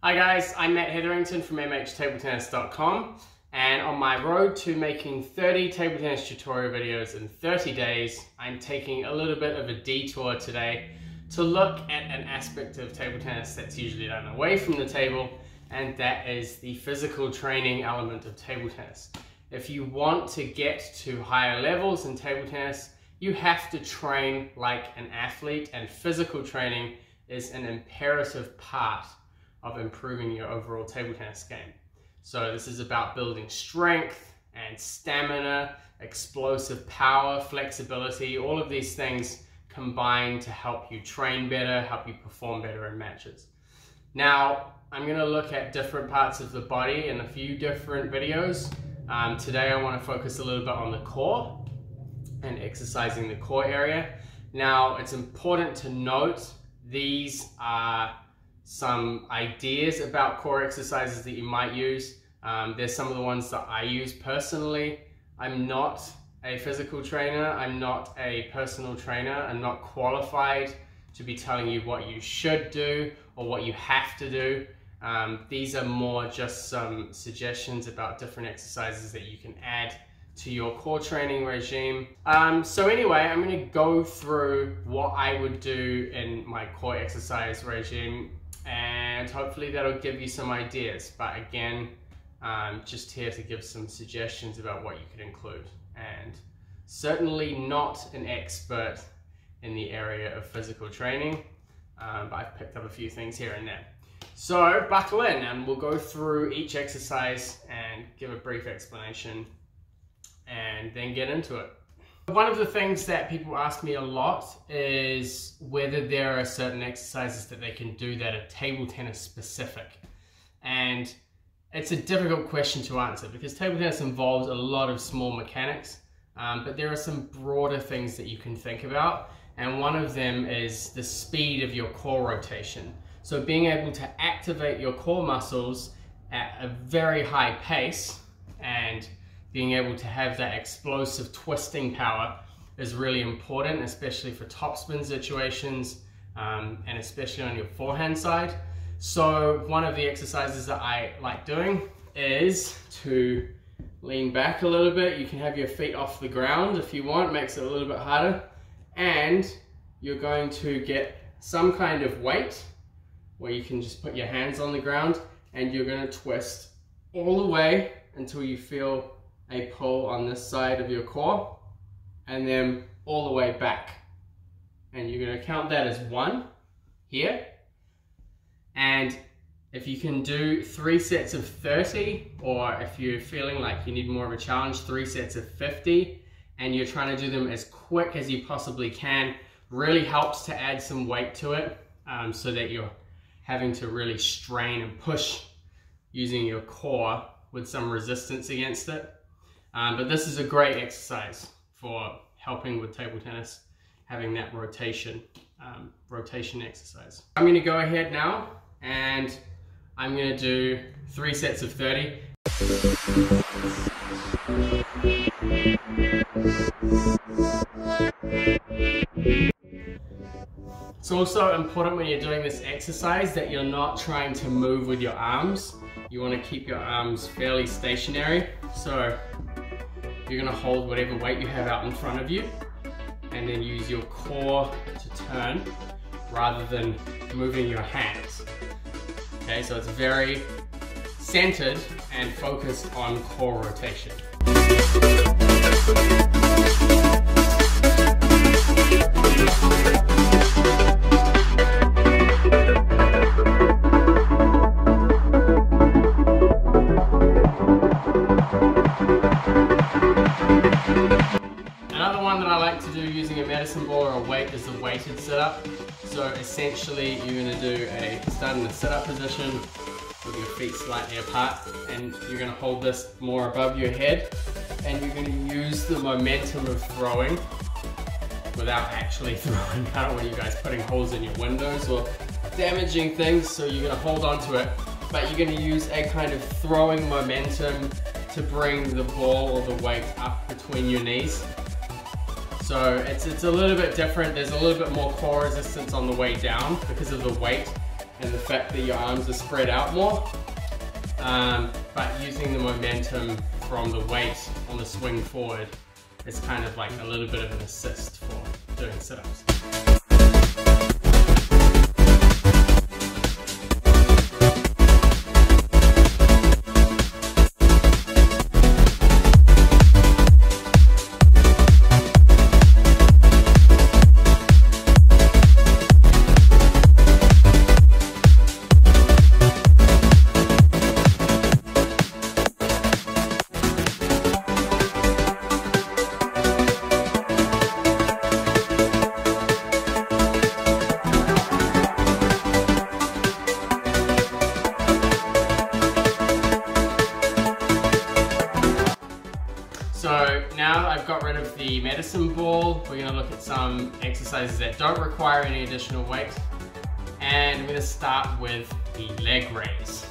Hi guys, I'm Matt Hetherington from mhtabletennis.com and on my road to making 30 table tennis tutorial videos in 30 days, I'm taking a little bit of a detour today to look at an aspect of table tennis that's usually done away from the table and that is the physical training element of table tennis. If you want to get to higher levels in table tennis, you have to train like an athlete and physical training is an imperative part of improving your overall table tennis game. So this is about building strength and stamina, explosive power, flexibility, all of these things combine to help you train better, help you perform better in matches. Now, I'm gonna look at different parts of the body in a few different videos. Um, today I wanna focus a little bit on the core and exercising the core area. Now, it's important to note these are some ideas about core exercises that you might use. Um, there's some of the ones that I use personally. I'm not a physical trainer. I'm not a personal trainer. I'm not qualified to be telling you what you should do or what you have to do. Um, these are more just some suggestions about different exercises that you can add to your core training regime. Um, so anyway, I'm going to go through what I would do in my core exercise regime and hopefully that'll give you some ideas. But again, um, just here to give some suggestions about what you could include. And certainly not an expert in the area of physical training, um, but I've picked up a few things here and there. So buckle in and we'll go through each exercise and give a brief explanation and then get into it. One of the things that people ask me a lot is whether there are certain exercises that they can do that are table tennis specific. And it's a difficult question to answer because table tennis involves a lot of small mechanics, um, but there are some broader things that you can think about. And one of them is the speed of your core rotation. So being able to activate your core muscles at a very high pace and being able to have that explosive twisting power is really important, especially for topspin situations um, and especially on your forehand side. So one of the exercises that I like doing is to lean back a little bit. You can have your feet off the ground if you want, makes it a little bit harder. And you're going to get some kind of weight where you can just put your hands on the ground and you're going to twist all the way until you feel a pull on this side of your core and then all the way back. And you're gonna count that as one here. And if you can do three sets of 30, or if you're feeling like you need more of a challenge, three sets of 50, and you're trying to do them as quick as you possibly can, really helps to add some weight to it um, so that you're having to really strain and push using your core with some resistance against it. Um, but this is a great exercise for helping with table tennis, having that rotation, um, rotation exercise. I'm gonna go ahead now and I'm gonna do three sets of 30. It's also important when you're doing this exercise that you're not trying to move with your arms. You want to keep your arms fairly stationary. So you're gonna hold whatever weight you have out in front of you and then use your core to turn rather than moving your hands. Okay, so it's very centered and focused on core rotation. Medicine ball or a weight is a weighted sit-up. So essentially you're gonna do a, start in the sit-up position with your feet slightly apart and you're gonna hold this more above your head and you're gonna use the momentum of throwing without actually throwing. I don't want you guys putting holes in your windows or damaging things, so you're gonna hold on to it, but you're gonna use a kind of throwing momentum to bring the ball or the weight up between your knees. So it's, it's a little bit different. There's a little bit more core resistance on the way down because of the weight and the fact that your arms are spread out more. Um, but using the momentum from the weight on the swing forward is kind of like a little bit of an assist for doing sit-ups. Look at some exercises that don't require any additional weight. And I'm gonna start with the leg raise.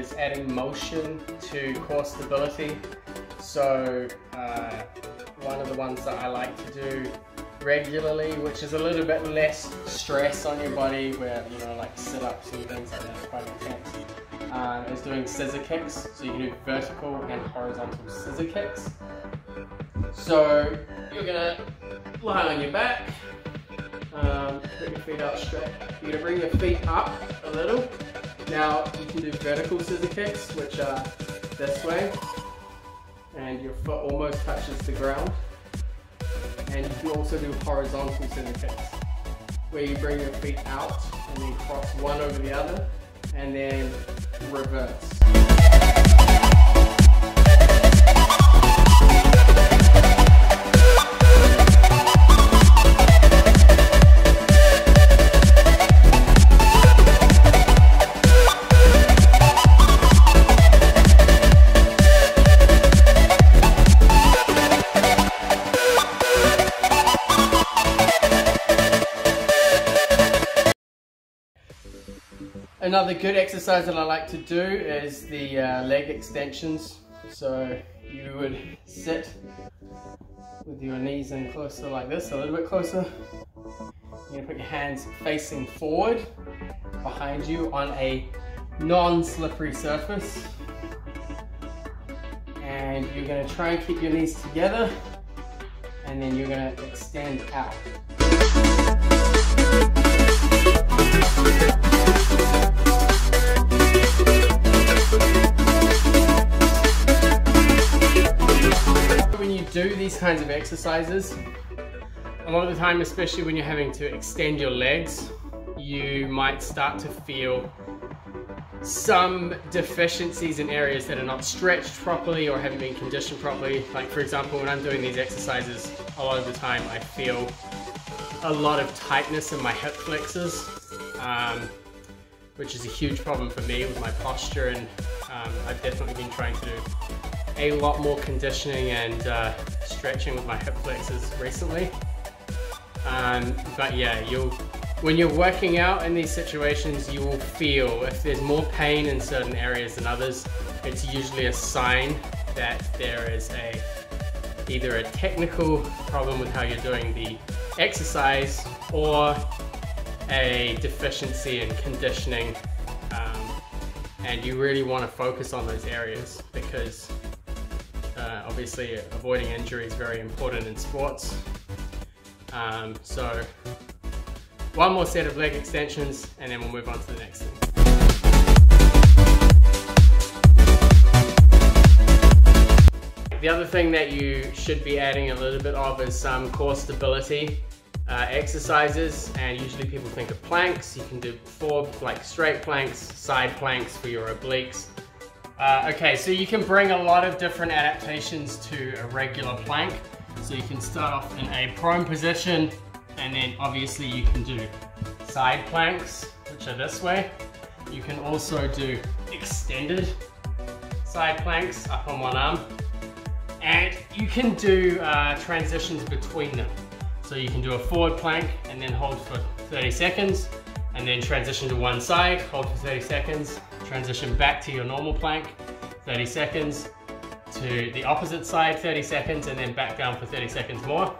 Is adding motion to core stability. So uh, one of the ones that I like to do regularly, which is a little bit less stress on your body, where you know like sit-ups and things like that are quite intense, um, is doing scissor kicks. So you can do vertical and horizontal scissor kicks. So you're gonna lie on your back, um, put your feet out straight. You're gonna bring your feet up a little. Now you can do vertical scissor kicks, which are this way, and your foot almost touches the ground. And you can also do horizontal scissor kicks, where you bring your feet out and then cross one over the other, and then reverse. Another good exercise that I like to do is the uh, leg extensions. So you would sit with your knees in closer like this, a little bit closer. You're gonna put your hands facing forward behind you on a non-slippery surface. And you're gonna try and keep your knees together and then you're gonna extend out. These kinds of exercises, a lot of the time, especially when you're having to extend your legs, you might start to feel some deficiencies in areas that are not stretched properly or haven't been conditioned properly. Like for example, when I'm doing these exercises, a lot of the time I feel a lot of tightness in my hip flexors, um, which is a huge problem for me with my posture and um, I've definitely been trying to do a lot more conditioning and uh, stretching with my hip flexors recently. Um, but yeah, you'll when you're working out in these situations, you will feel if there's more pain in certain areas than others, it's usually a sign that there is a either a technical problem with how you're doing the exercise or a deficiency in conditioning um, and you really want to focus on those areas because uh, obviously avoiding injury is very important in sports um, so one more set of leg extensions and then we'll move on to the next thing. The other thing that you should be adding a little bit of is some core stability uh, exercises and usually people think of planks. You can do four like straight planks, side planks for your obliques. Uh, okay, so you can bring a lot of different adaptations to a regular plank. So you can start off in a prone position and then obviously you can do side planks, which are this way. You can also do extended side planks up on one arm. And you can do uh, transitions between them. So you can do a forward plank and then hold for 30 seconds, and then transition to one side, hold for 30 seconds, transition back to your normal plank, 30 seconds, to the opposite side, 30 seconds, and then back down for 30 seconds more.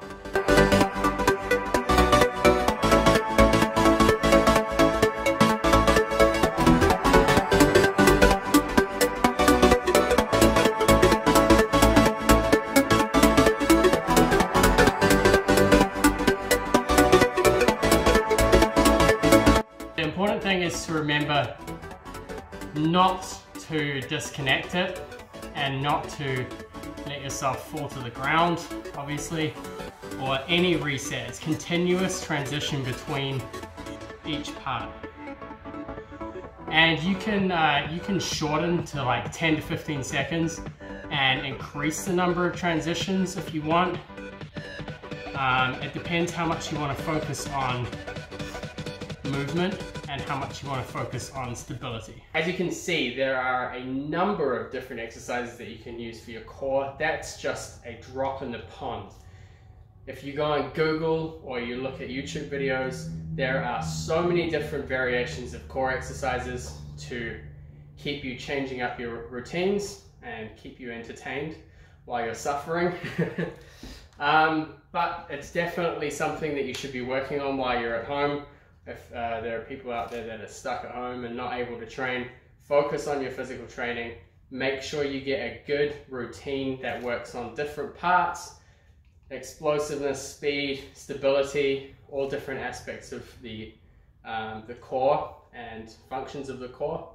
Is to remember not to disconnect it and not to let yourself fall to the ground, obviously, or any reset. It's continuous transition between each part. And you can, uh, you can shorten to like 10 to 15 seconds and increase the number of transitions if you want. Um, it depends how much you want to focus on movement and how much you want to focus on stability. As you can see, there are a number of different exercises that you can use for your core. That's just a drop in the pond. If you go on Google or you look at YouTube videos, there are so many different variations of core exercises to keep you changing up your routines and keep you entertained while you're suffering. um, but it's definitely something that you should be working on while you're at home if uh, there are people out there that are stuck at home and not able to train, focus on your physical training. Make sure you get a good routine that works on different parts, explosiveness, speed, stability, all different aspects of the, um, the core and functions of the core.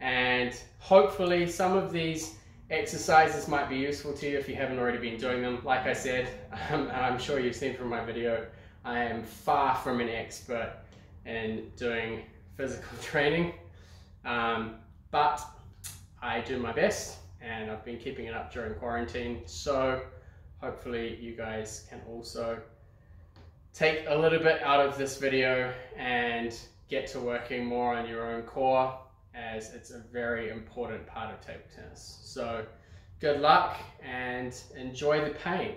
And hopefully some of these exercises might be useful to you if you haven't already been doing them. Like I said, I'm, I'm sure you've seen from my video, I am far from an expert in doing physical training, um, but I do my best and I've been keeping it up during quarantine. So hopefully you guys can also take a little bit out of this video and get to working more on your own core as it's a very important part of table tennis. So good luck and enjoy the pain.